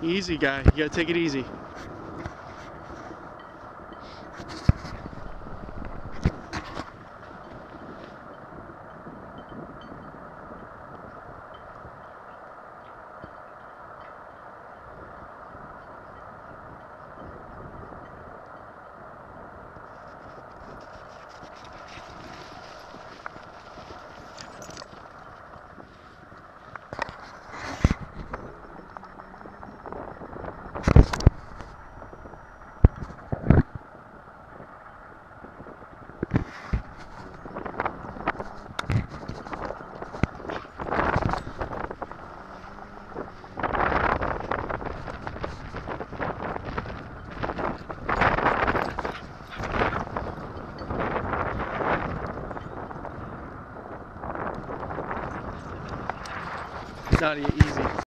Easy, guy. You gotta take it easy. Not easy.